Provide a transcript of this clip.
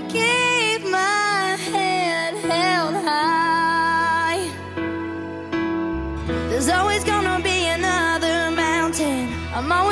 Keep my head held high. There's always gonna be another mountain. I'm always